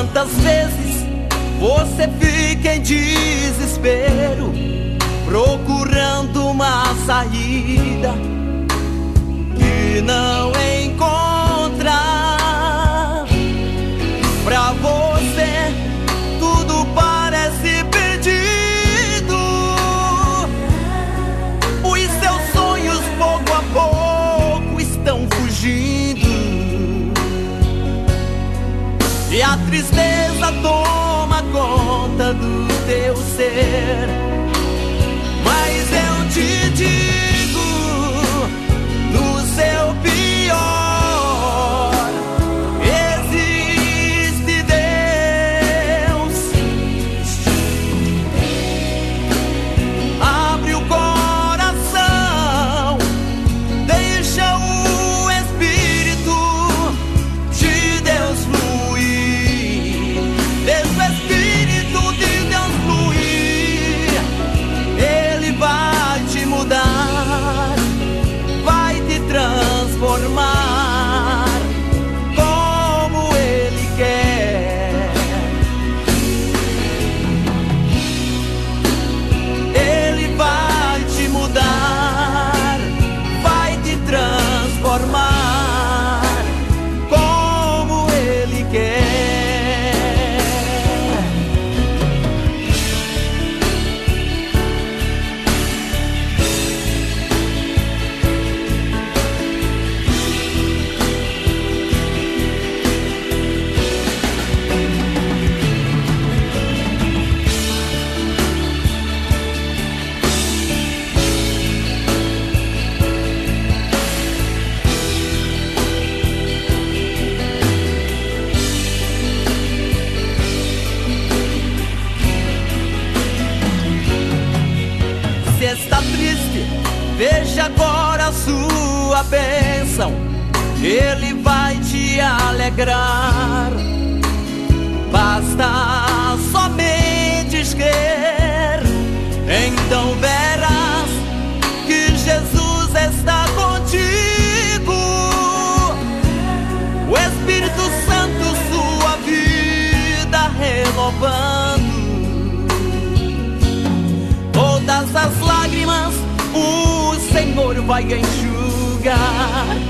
Quantas vezes você fica em desespero, procurando uma saída que não encontra pra você. tristeza toma conta do teu ser. sua bênção, Ele vai te alegrar. Basta somente crer, então vem. Senhor vai enxugar.